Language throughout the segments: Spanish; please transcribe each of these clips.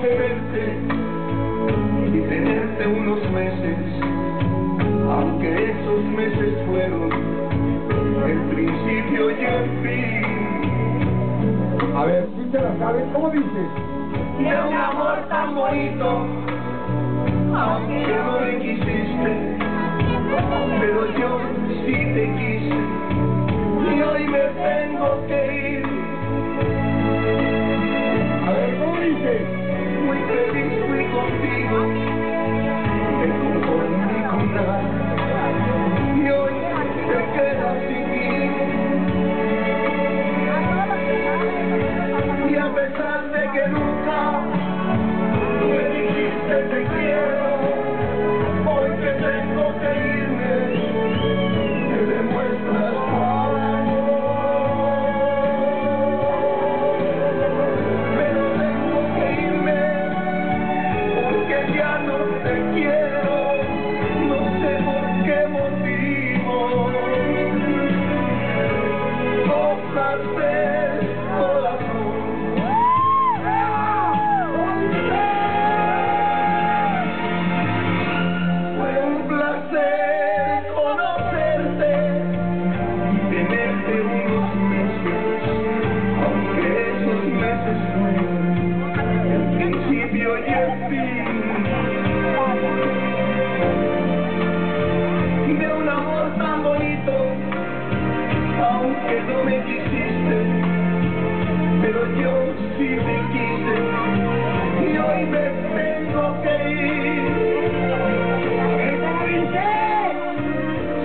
de verte y tenerte unos meses, aunque esos meses fueron el principio y el fin. A ver, ¿sí te la sabes? ¿Cómo dices? De un amor tan bonito, aunque no me quisiste, pero yo sí te quise y hoy me tengo que ir.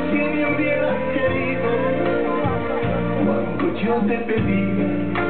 Si me hubieras querido cuando yo te pedí